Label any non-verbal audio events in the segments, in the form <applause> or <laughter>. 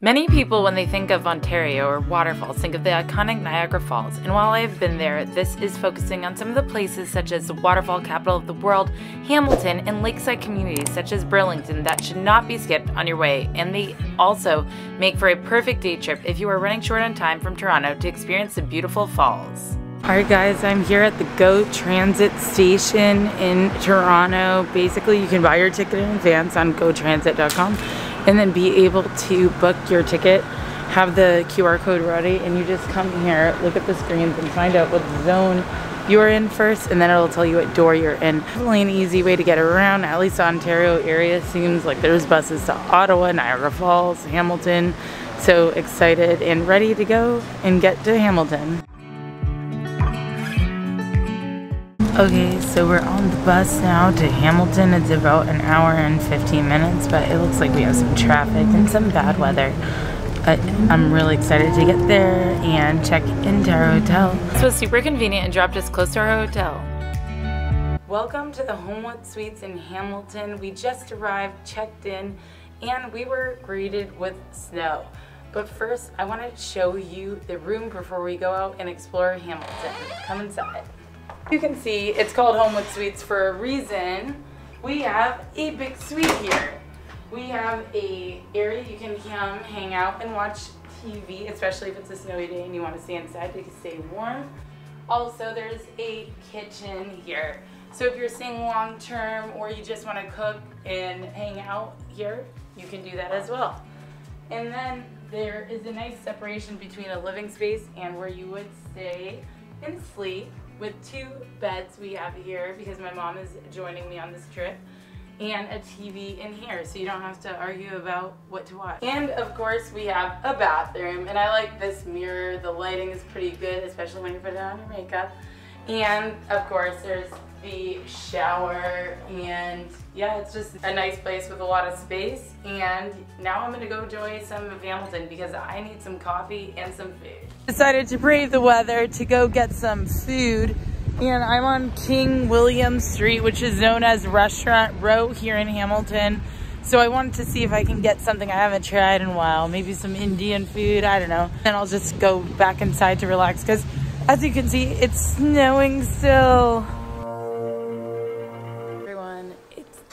Many people, when they think of Ontario or waterfalls, think of the iconic Niagara Falls. And while I've been there, this is focusing on some of the places such as the waterfall capital of the world, Hamilton, and lakeside communities such as Burlington that should not be skipped on your way. And they also make for a perfect day trip if you are running short on time from Toronto to experience the beautiful falls. Alright guys, I'm here at the GO Transit station in Toronto. Basically, you can buy your ticket in advance on gotransit.com and then be able to book your ticket, have the QR code ready, and you just come here, look at the screens, and find out what zone you're in first, and then it'll tell you what door you're in. Really an easy way to get around, at least the Ontario area seems like there's buses to Ottawa, Niagara Falls, Hamilton. So excited and ready to go and get to Hamilton. Okay, so we're on the bus now to Hamilton. It's about an hour and 15 minutes, but it looks like we have some traffic and some bad weather. But I'm really excited to get there and check into our hotel. This was super convenient and dropped us close to our hotel. Welcome to the Homewood Suites in Hamilton. We just arrived, checked in, and we were greeted with snow. But first, I want to show you the room before we go out and explore Hamilton. Come inside. You can see it's called Homewood Suites for a reason. We have a big suite here. We have a area you can come hang out and watch TV, especially if it's a snowy day and you want to stay inside to stay warm. Also, there's a kitchen here. So if you're staying long term or you just want to cook and hang out here, you can do that as well. And then there is a nice separation between a living space and where you would stay and sleep with two beds we have here because my mom is joining me on this trip and a TV in here so you don't have to argue about what to watch. And of course we have a bathroom and I like this mirror. The lighting is pretty good especially when you put it on your makeup. And of course there's the shower and yeah it's just a nice place with a lot of space and now I'm gonna go enjoy some of Hamilton because I need some coffee and some food. Decided to brave the weather to go get some food and I'm on King William Street which is known as Restaurant Row here in Hamilton. So I wanted to see if I can get something I haven't tried in a while maybe some Indian food I don't know. And I'll just go back inside to relax because as you can see it's snowing still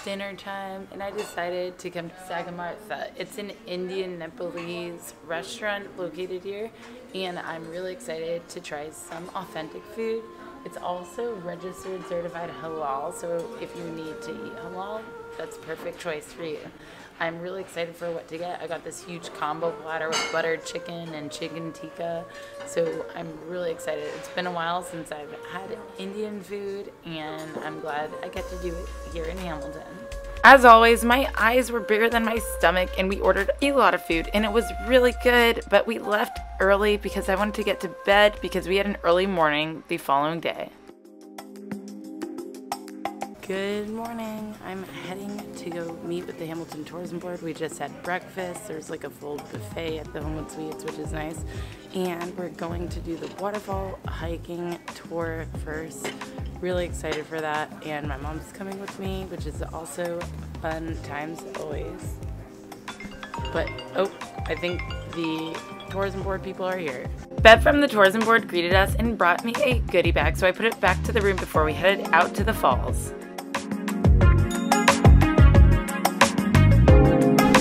dinner time and I decided to come to Sagarmatha. It's an Indian Nepalese restaurant located here and I'm really excited to try some authentic food. It's also registered certified halal so if you need to eat halal that's a perfect choice for you. I'm really excited for what to get. I got this huge combo platter with buttered chicken and chicken tikka. So I'm really excited. It's been a while since I've had Indian food and I'm glad I get to do it here in Hamilton. As always, my eyes were bigger than my stomach and we ordered a lot of food and it was really good, but we left early because I wanted to get to bed because we had an early morning the following day. Good morning. I'm heading to go meet with the Hamilton Tourism Board. We just had breakfast. There's like a full buffet at the Homewood Suites, which is nice. And we're going to do the waterfall hiking tour first. Really excited for that. And my mom's coming with me, which is also fun times always. But, oh, I think the tourism board people are here. Bev from the tourism board greeted us and brought me a goodie bag, so I put it back to the room before we headed out to the falls.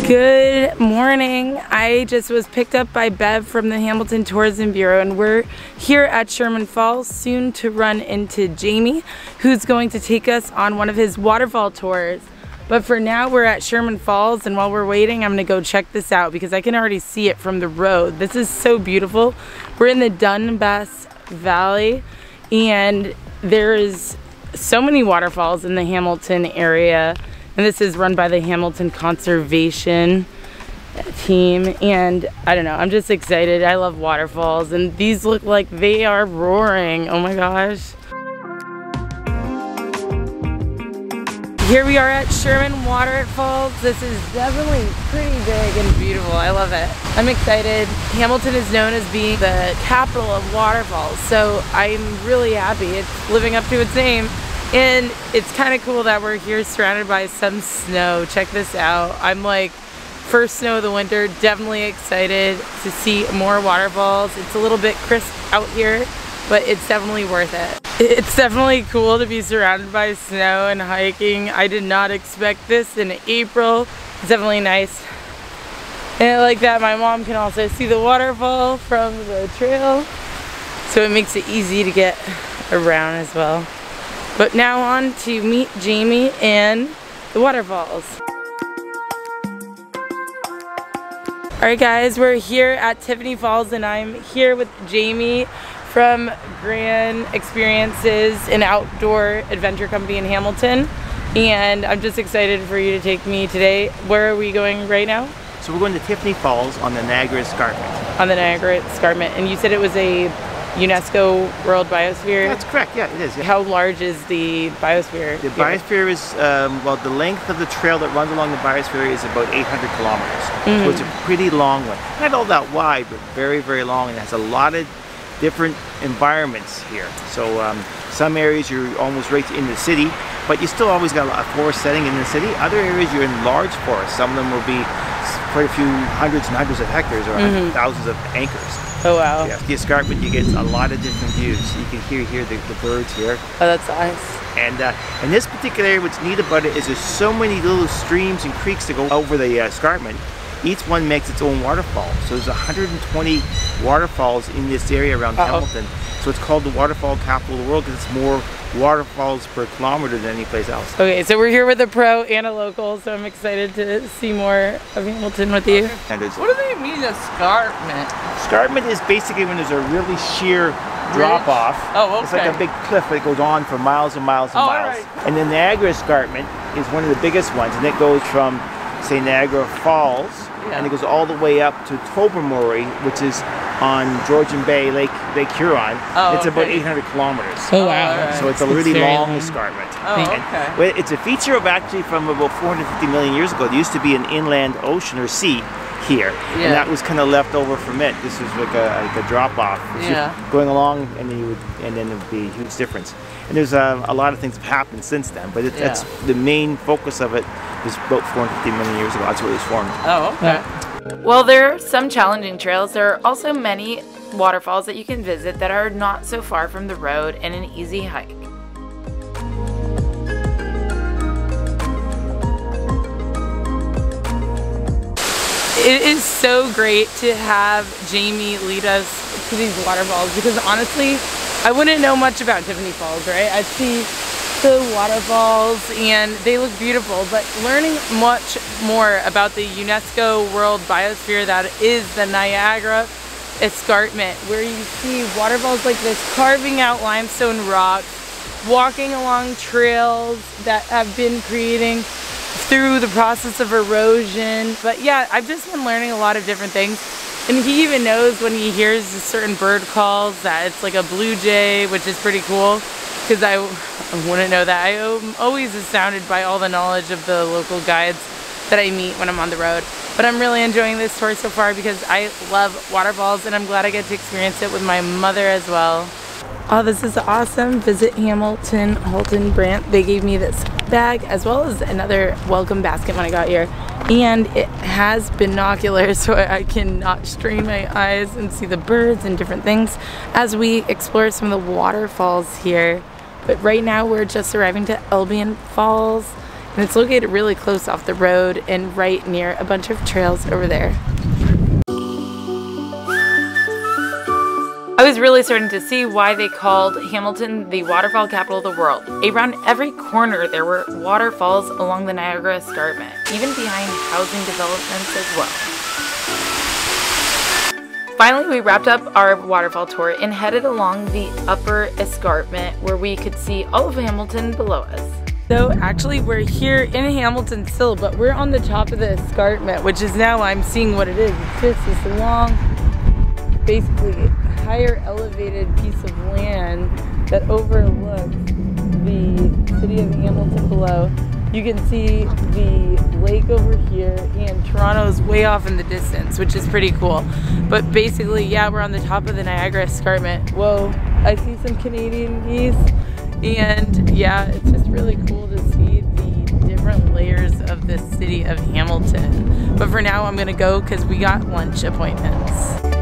Good morning. I just was picked up by Bev from the Hamilton Tourism Bureau and we're here at Sherman Falls soon to run into Jamie who's going to take us on one of his waterfall tours. But for now we're at Sherman Falls and while we're waiting I'm gonna go check this out because I can already see it from the road. This is so beautiful. We're in the Dundas Valley and there is so many waterfalls in the Hamilton area and this is run by the Hamilton Conservation team. And I don't know I'm just excited. I love waterfalls. And these look like they are roaring. Oh my gosh. Here we are at Sherman Waterfalls. This is definitely pretty big and beautiful. I love it. I'm excited. Hamilton is known as being the capital of waterfalls. So I'm really happy. It's living up to its name and it's kind of cool that we're here surrounded by some snow. Check this out. I'm like first snow of the winter. Definitely excited to see more waterfalls. It's a little bit crisp out here, but it's definitely worth it. It's definitely cool to be surrounded by snow and hiking. I did not expect this in April. It's definitely nice. And like that my mom can also see the waterfall from the trail. So it makes it easy to get around as well. But now on to meet Jamie and the waterfalls. Alright guys, we're here at Tiffany Falls and I'm here with Jamie from Great Experiences, an outdoor adventure company in Hamilton. And I'm just excited for you to take me today. Where are we going right now? So we're going to Tiffany Falls on the Niagara Escarpment. On the Niagara Escarpment. And you said it was a UNESCO World Biosphere? That's correct, yeah, it is. Yeah. How large is the biosphere? The biosphere is, um, well, the length of the trail that runs along the biosphere is about 800 kilometers. Mm. So it's a pretty long one. Not all that wide, but very, very long, and it has a lot of different environments here. So um, some areas you're almost right in the city, but you still always got a forest setting in the city. Other areas you're in large forests. Some of them will be quite a few hundreds and hundreds of hectares or mm -hmm. thousands of acres. Oh wow. Yeah, the escarpment you get a lot of different views. You can hear hear the, the birds here. Oh, that's nice. And uh, in this particular area, what's neat about it is there's so many little streams and creeks that go over the uh, escarpment. Each one makes its own waterfall. So there's 120 waterfalls in this area around uh -oh. Hamilton. So it's called the waterfall capital of the world because it's more waterfalls per kilometer than any place else. Okay, so we're here with a pro and a local, so I'm excited to see more of Hamilton with you. what do they mean escarpment? Escarpment is basically when there's a really sheer drop off. Oh, okay. It's like a big cliff that goes on for miles and miles and oh, miles. Right. And the Niagara Escarpment is one of the biggest ones, and it goes from, say, Niagara Falls, yeah. and it goes all the way up to Tobermory, which is on Georgian Bay, Lake Lake Huron. Oh, it's okay. about 800 kilometers. Oh wow! Right. So it's a really long, long escarpment. Oh, okay. And it's a feature of actually from about 450 million years ago. There used to be an inland ocean or sea here, yeah. and that was kind of left over from it. This was like a, like a drop off. Yeah. Going along, and then you would, and then it would be a huge difference. And there's uh, a lot of things have happened since then, but it, yeah. that's the main focus of it was about 450 million years ago. That's where it was formed. Oh, okay. Well, there are some challenging trails, there are also many waterfalls that you can visit that are not so far from the road and an easy hike. It is so great to have Jamie lead us to these waterfalls because honestly, I wouldn't know much about Tiffany Falls, right? I'd see the waterfalls and they look beautiful, but learning much more about the UNESCO World Biosphere that is the Niagara Escarpment, where you see waterfalls like this carving out limestone rocks, walking along trails that have been creating through the process of erosion. But yeah, I've just been learning a lot of different things. And he even knows when he hears certain bird calls that it's like a blue jay, which is pretty cool because I, wouldn't know that. I am always astounded by all the knowledge of the local guides that I meet when I'm on the road. But I'm really enjoying this tour so far because I love waterfalls and I'm glad I get to experience it with my mother as well. Oh, this is awesome. Visit Hamilton Halton Brant. They gave me this bag as well as another welcome basket when I got here. And it has binoculars <laughs> so I can not strain my eyes and see the birds and different things as we explore some of the waterfalls here. But right now we're just arriving to Albion Falls and it's located really close off the road and right near a bunch of trails over there. Was really starting to see why they called Hamilton the waterfall capital of the world. Around every corner there were waterfalls along the Niagara Escarpment, even behind housing developments as well. Finally, we wrapped up our waterfall tour and headed along the upper escarpment where we could see all of Hamilton below us. So actually we're here in Hamilton still, but we're on the top of the escarpment, which is now I'm seeing what it is. It's just this long, basically higher elevated piece of land that overlooks the city of Hamilton below you can see the lake over here and Toronto's way off in the distance, which is pretty cool. But basically, yeah, we're on the top of the Niagara Escarpment. Whoa, I see some Canadian geese. And yeah, it's just really cool to see the different layers of the city of Hamilton. But for now, I'm gonna go because we got lunch appointments.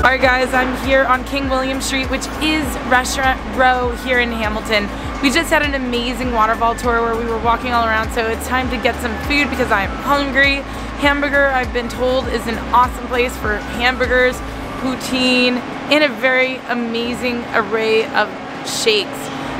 All right guys, I'm here on King William Street, which is Restaurant Row here in Hamilton. We just had an amazing waterfall tour where we were walking all around, so it's time to get some food because I'm hungry. HAMBRGR, I've been told, is an awesome place for hamburgers, poutine, and a very amazing array of shakes.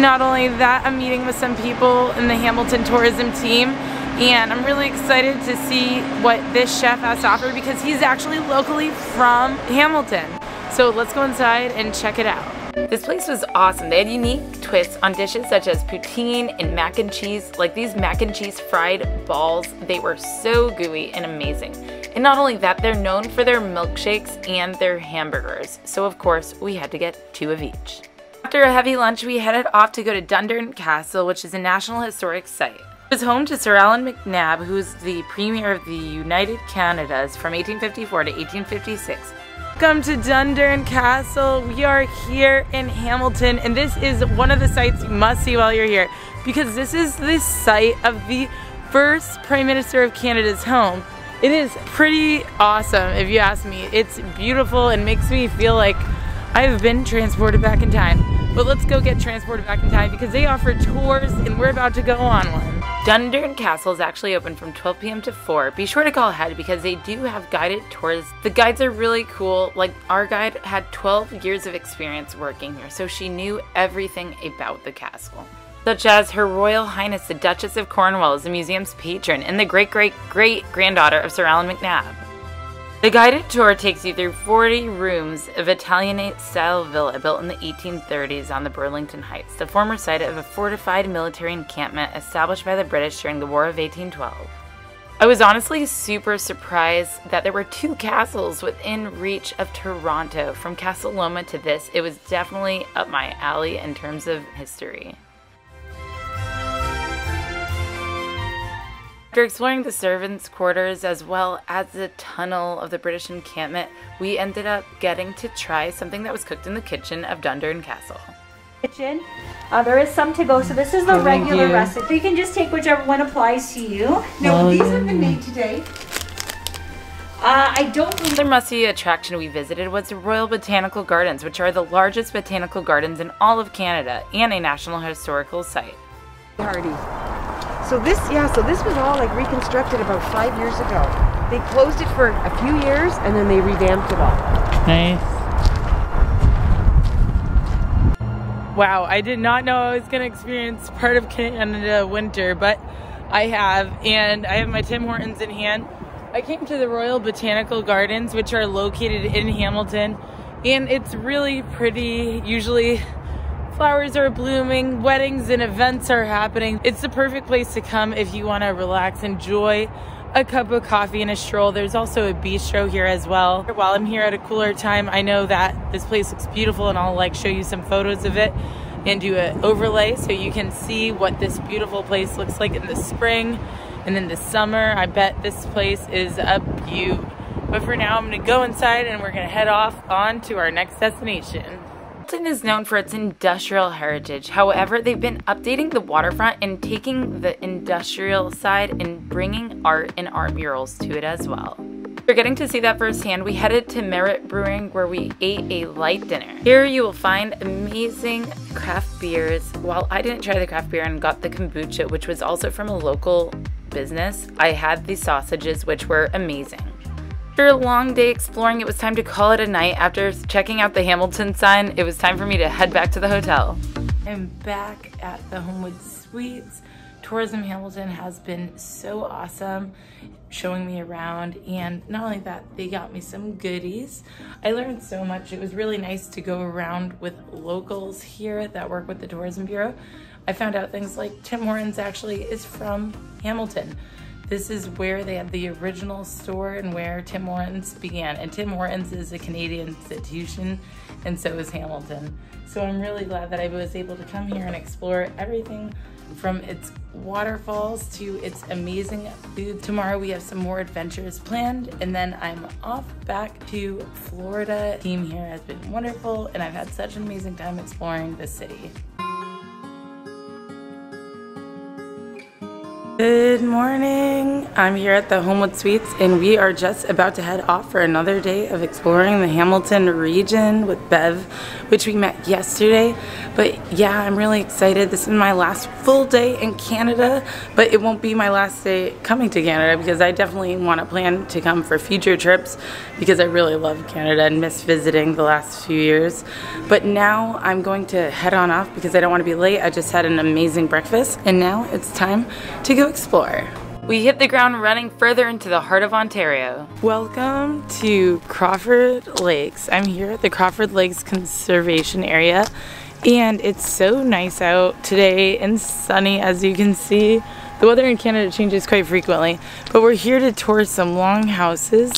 Not only that, I'm meeting with some people in the Hamilton tourism team and I'm really excited to see what this chef has to offer because he's actually locally from Hamilton. So let's go inside and check it out. This place was awesome. They had unique twists on dishes such as poutine and mac and cheese. Like these mac and cheese fried balls, they were so gooey and amazing. And not only that, they're known for their milkshakes and their hamburgers. So of course, we had to get two of each. After a heavy lunch, we headed off to go to Dundurn Castle, which is a National Historic Site. It was home to Sir Allan MacNab, was the Premier of the United Canadas from 1854 to 1856. Welcome to Dundurn Castle. We are here in Hamilton, and this is one of the sites you must see while you're here because this is the site of the first Prime Minister of Canada's home. It is pretty awesome, if you ask me. It's beautiful and makes me feel like I've been transported back in time. But let's go get transported back in time because they offer tours and we're about to go on one. Dundurn Castle is actually open from 12 p.m. to 4. Be sure to call ahead because they do have guided tours. The guides are really cool. Like our guide had 12 years of experience working here, so she knew everything about the castle. Such as Her Royal Highness the Duchess of Cornwall is the museum's patron and the great great great granddaughter of Sir Allan MacNab. The guided tour takes you through 40 rooms of Italianate-style villa built in the 1830s on the Burlington Heights, the former site of a fortified military encampment established by the British during the War of 1812. I was honestly super surprised that there were two castles within reach of Toronto. From Casa Loma to this, it was definitely up my alley in terms of history. After exploring the servants' quarters as well as the tunnel of the British encampment, we ended up getting to try something that was cooked in the kitchen of Dundurn Castle. Kitchen. Uh, there is some to go, so this is the oh, regular you. recipe. You can just take whichever one applies to you. No, oh, these have been made today. Uh, I don't believe the must-see attraction we visited was the Royal Botanical Gardens, which are the largest botanical gardens in all of Canada and a National Historical Site. Hardy. So this, yeah, so this was all like reconstructed about five years ago. They closed it for a few years and then they revamped it all. Nice. Wow, I did not know I was going to experience part of Canada winter, but I have, and I have my Tim Hortons in hand. I came to the Royal Botanical Gardens, which are located in Hamilton, and it's really pretty. Usually flowers are blooming, weddings and events are happening. It's the perfect place to come if you want to relax, enjoy a cup of coffee and a stroll. There's also a bistro here as well. While I'm here at a cooler time, I know that this place looks beautiful and I'll like show you some photos of it and do an overlay so you can see what this beautiful place looks like in the spring and in the summer. I bet this place is a beaut. But for now, I'm gonna go inside and we're gonna head off on to our next destination. Hamilton is known for its industrial heritage. However, they've been updating the waterfront and taking the industrial side and bringing art and art murals to it as well. After getting to see that firsthand, we headed to Merit Brewing where we ate a light dinner. Here you will find amazing craft beers. While I didn't try the craft beer and got the kombucha, which was also from a local business, I had the sausages, which were amazing. After a long day exploring, it was time to call it a night. After checking out the Hamilton sign, it was time for me to head back to the hotel. I'm back at the Homewood Suites. Tourism Hamilton has been so awesome showing me around and not only that they got me some goodies i learned so much it was really nice to go around with locals here that work with the tourism bureau i found out things like tim hortons actually is from hamilton this is where they had the original store and where Tim Hortons began. And Tim Hortons is a Canadian institution, and so is Hamilton. So I'm really glad that I was able to come here and explore everything from its waterfalls to its amazing food. Tomorrow we have some more adventures planned and then I'm off back to Florida. The team here has been wonderful and I've had such an amazing time exploring the city. Good morning. I'm here at the Homewood Suites and we are just about to head off for another day of exploring the Hamilton region with Bev, which we met yesterday. But yeah, I'm really excited. This is my last full day in Canada, but it won't be my last day coming to Canada because I definitely want to plan to come for future trips because I really love Canada and miss visiting the last few years. But now I'm going to head on off because I don't want to be late. I just had an amazing breakfast and now it's time to go explore. We hit the ground running further into the heart of Ontario. Welcome to Crawford Lakes. I'm here at the Crawford Lakes Conservation Area and it's so nice out today and sunny as you can see. The weather in Canada changes quite frequently, but we're here to tour some longhouses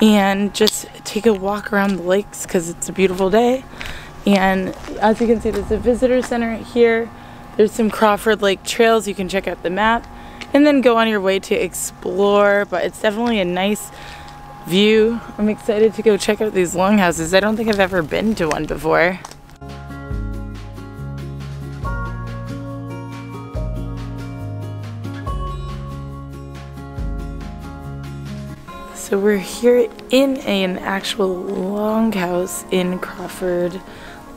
and just take a walk around the lakes because it's a beautiful day. And as you can see, there's a visitor center here. There's some Crawford Lake trails. You can check out the map and then go on your way to explore. But it's definitely a nice view. I'm excited to go check out these longhouses. I don't think I've ever been to one before. So we're here in an actual longhouse in Crawford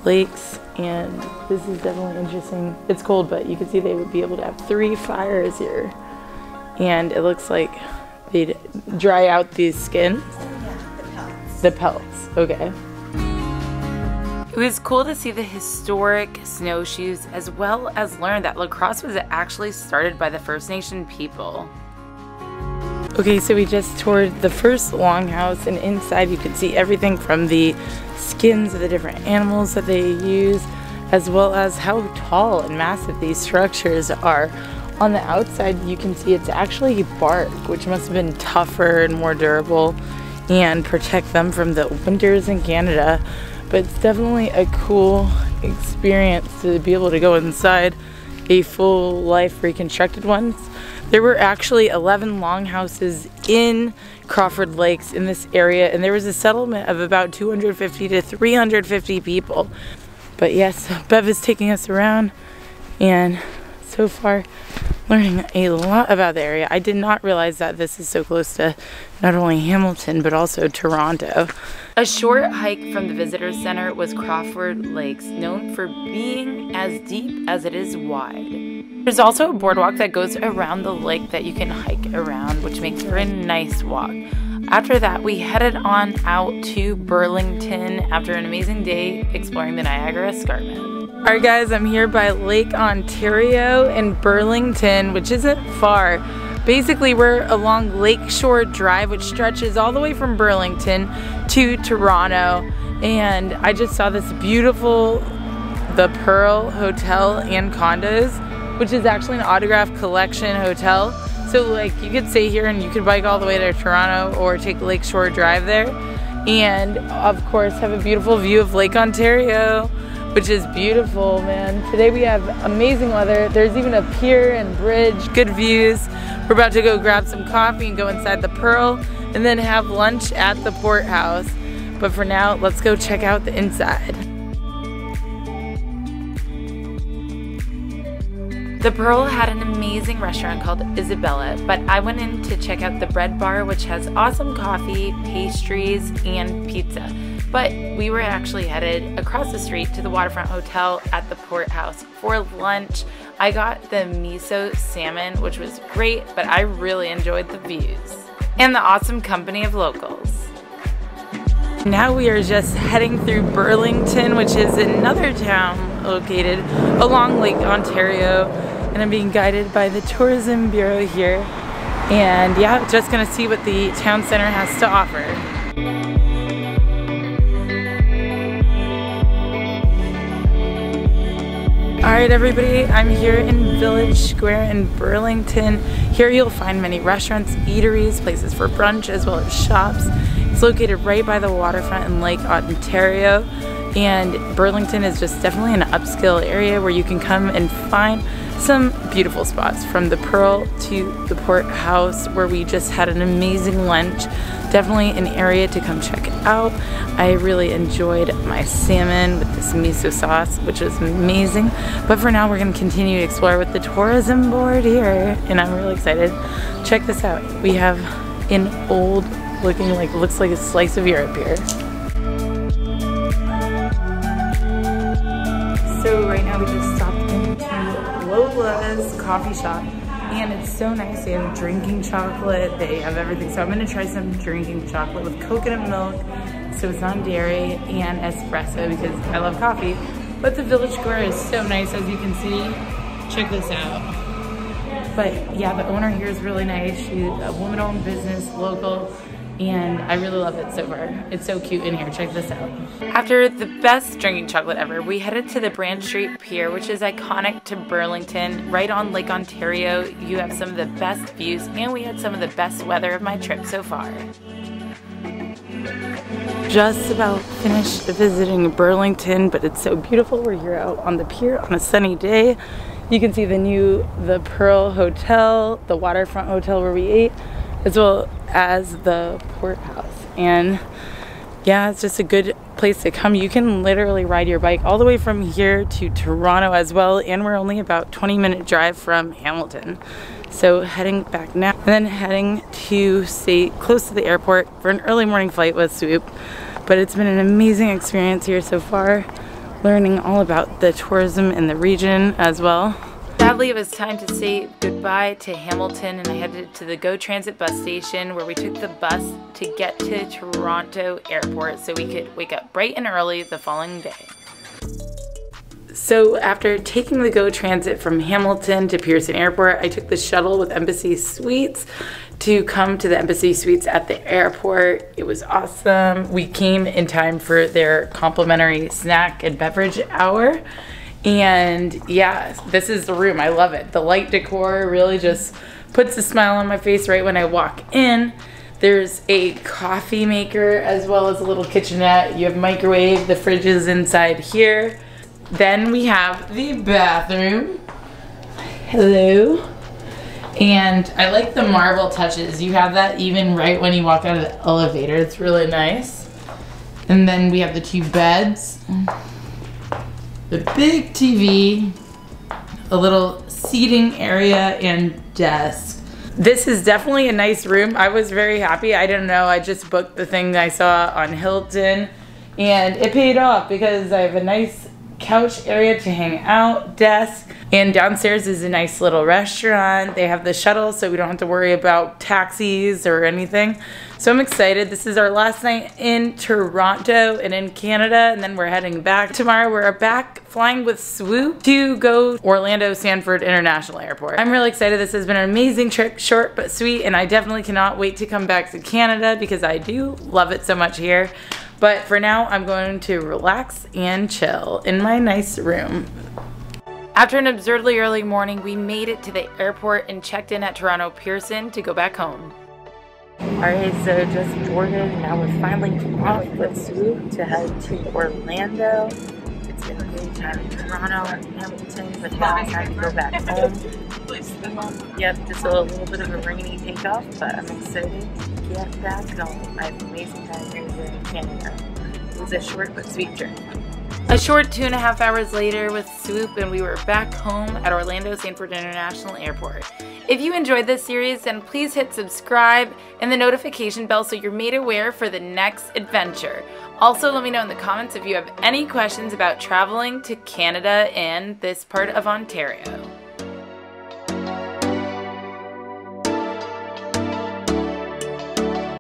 Lakes and this is definitely interesting. It's cold but you can see they would be able to have three fires here and it looks like they'd dry out these skins. Yeah, the pelts. The pelts, okay. It was cool to see the historic snowshoes as well as learn that lacrosse was actually started by the First Nation people. Okay, so we just toured the first longhouse, and inside you can see everything from the skins of the different animals that they use, as well as how tall and massive these structures are. On the outside, you can see it's actually bark, which must have been tougher and more durable and protect them from the winters in Canada. But it's definitely a cool experience to be able to go inside a full life reconstructed one there were actually 11 longhouses in Crawford Lakes in this area, and there was a settlement of about 250 to 350 people. But yes, Bev is taking us around, and so far, learning a lot about the area. I did not realize that this is so close to not only Hamilton, but also Toronto. A short hike from the visitor center was Crawford Lakes, known for being as deep as it is wide. There's also a boardwalk that goes around the lake that you can hike around, which makes for a nice walk. After that, we headed on out to Burlington after an amazing day exploring the Niagara Escarpment. Alright guys, I'm here by Lake Ontario in Burlington, which isn't far. Basically, we're along Lakeshore Drive, which stretches all the way from Burlington to Toronto. And I just saw this beautiful, the Pearl Hotel and condos which is actually an autograph collection hotel. So like you could stay here and you could bike all the way to Toronto or take Lakeshore Drive there. And of course have a beautiful view of Lake Ontario, which is beautiful, man. Today we have amazing weather. There's even a pier and bridge, good views. We're about to go grab some coffee and go inside the Pearl and then have lunch at the Port House. But for now, let's go check out the inside. The Pearl had an amazing restaurant called Isabella, but I went in to check out the bread bar, which has awesome coffee, pastries, and pizza. But we were actually headed across the street to the Waterfront Hotel at the Port House for lunch. I got the miso salmon, which was great, but I really enjoyed the views and the awesome company of locals. Now we are just heading through Burlington, which is another town located along Lake Ontario and I'm being guided by the Tourism Bureau here. And yeah, just gonna see what the town center has to offer. Alright everybody, I'm here in Village Square in Burlington. Here you'll find many restaurants, eateries, places for brunch, as well as shops. It's located right by the waterfront in Lake Ontario. And Burlington is just definitely an upscale area where you can come and find some beautiful spots from the Pearl to the Port House where we just had an amazing lunch. Definitely an area to come check out. I really enjoyed my salmon with this miso sauce, which was amazing. But for now, we're gonna continue to explore with the tourism board here, and I'm really excited. Check this out. We have an old looking like, looks like a slice of Europe here. Now we just stopped into Lola's coffee shop and it's so nice. They have drinking chocolate, they have everything. So I'm gonna try some drinking chocolate with coconut milk, so it's non-dairy, and espresso because I love coffee. But the Village Square is so nice as you can see. Check this out. But yeah, the owner here is really nice. She's a woman-owned business, local, and I really love it so far. It's so cute in here. Check this out. After the best drinking chocolate ever, we headed to the Brant Street Pier, which is iconic to Burlington, right on Lake Ontario. You have some of the best views, and we had some of the best weather of my trip so far. Just about finished visiting Burlington, but it's so beautiful. We're here out on the pier on a sunny day. You can see the new, the Pearl Hotel, the waterfront hotel where we ate, as well as the port house. And yeah, it's just a good place to come. You can literally ride your bike all the way from here to Toronto as well. And we're only about 20 minute drive from Hamilton. So heading back now and then heading to stay close to the airport for an early morning flight with Swoop. But it's been an amazing experience here so far, learning all about the tourism in the region as well. Sadly, it was time to say goodbye to Hamilton and I headed to the GO Transit bus station where we took the bus to get to Toronto Airport so we could wake up bright and early the following day. So after taking the GO Transit from Hamilton to Pearson Airport, I took the shuttle with Embassy Suites to come to the Embassy Suites at the airport. It was awesome. We came in time for their complimentary snack and beverage hour. And yeah, this is the room. I love it. The light decor really just puts a smile on my face right when I walk in. There's a coffee maker as well as a little kitchenette. You have microwave, the fridge is inside here. Then we have the bathroom. Hello. And I like the marble touches. You have that even right when you walk out of the elevator. It's really nice. And then we have the two beds the big TV, a little seating area and desk. This is definitely a nice room. I was very happy. I didn't know. I just booked the thing I saw on Hilton and it paid off because I have a nice couch area to hang out, desk, and downstairs is a nice little restaurant. They have the shuttle so we don't have to worry about taxis or anything. So I'm excited. This is our last night in Toronto and in Canada and then we're heading back. Tomorrow we're back flying with Swoop to go Orlando Sanford International Airport. I'm really excited. This has been an amazing trip, short but sweet, and I definitely cannot wait to come back to Canada because I do love it so much here. But for now, I'm going to relax and chill in my nice room. After an absurdly early morning, we made it to the airport and checked in at Toronto Pearson to go back home. Alright, so just boarded. Now we're finally off with Swoop to head to Orlando. It's been a great time in Toronto and Hamilton, but now it's time to go back home. Yep, just a little bit of a rainy takeoff, but I'm excited home. I had amazing time here in Canada. It was a short but sweet journey. A short two and a half hours later with Swoop and we were back home at Orlando Sanford International Airport. If you enjoyed this series then please hit subscribe and the notification bell so you're made aware for the next adventure. Also let me know in the comments if you have any questions about traveling to Canada and this part of Ontario.